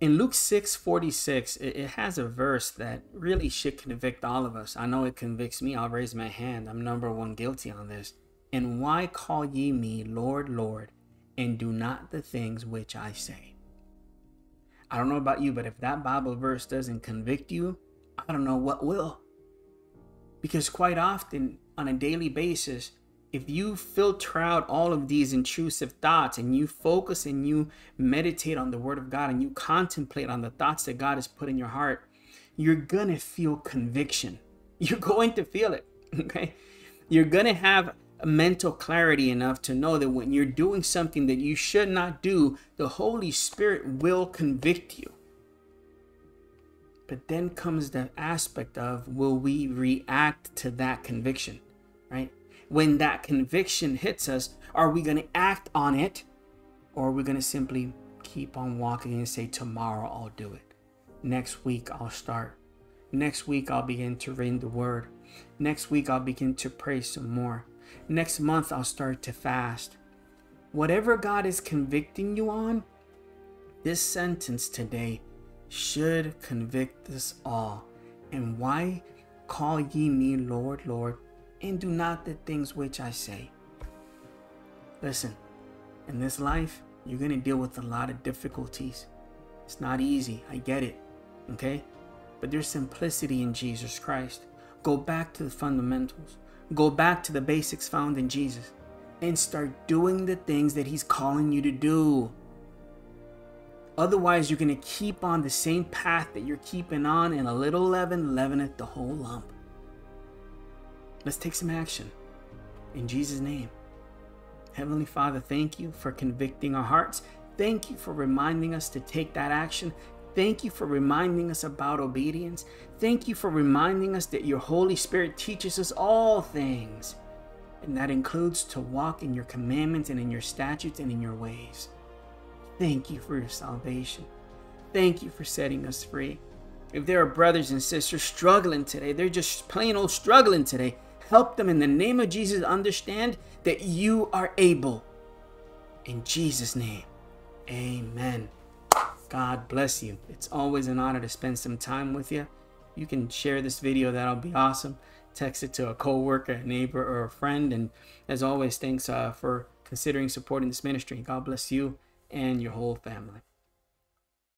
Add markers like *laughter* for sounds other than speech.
in Luke 6 46, it, it, has a verse that really should convict all of us. I know it convicts me. I'll raise my hand. I'm number one guilty on this. And why call ye me Lord, Lord, and do not the things which I say? I don't know about you, but if that Bible verse doesn't convict you, I don't know what will. Because quite often, on a daily basis, if you filter out all of these intrusive thoughts and you focus and you meditate on the word of God and you contemplate on the thoughts that God has put in your heart, you're going to feel conviction. *laughs* You're going to feel it. *laughs* Okay. You're going to have a mental clarity enough to know that when you're doing something that you should not do, the Holy Spirit will convict you. But then comes the aspect of will we react to that conviction, right? When that conviction hits us, are we going to act on it or are we going to simply keep on walking and say, Tomorrow I'll do it? Next week I'll start. Next week I'll begin to read the word. Next week I'll begin to pray some more. Next month I'll start to fast. Whatever God is convicting you on, this sentence today should convict us all. And why call ye me Lord, Lord? And do not the things which I say. Listen, in this life, you're going to deal with a lot of difficulties. It's not easy. I get it. Okay? But there's simplicity in Jesus Christ. Go back to the fundamentals. Go back to the basics found in Jesus and start doing the things that He's calling you to do. Otherwise, you're going to keep on the same path that you're keeping on, and a little leaven leaveneth the whole lump. Let's take some action. In Jesus' name. Heavenly Father, thank you for convicting our hearts. Thank you for reminding us to take that action. Thank you for reminding us about obedience. Thank you for reminding us that your Holy Spirit teaches us all things. And that includes to walk in your commandments and in your statutes and in your ways. Thank you for your salvation. Thank you for setting us free. If there are brothers and sisters struggling today, they're just plain old struggling today. Help them in the name of Jesus understand that you are able. In Jesus' name, amen. God bless you. It's always an honor to spend some time with you. You can share this video, that'll be awesome. Text it to a coworker, a neighbor, or a friend. And as always, thanks uh, for considering supporting this ministry. God bless you and your whole family.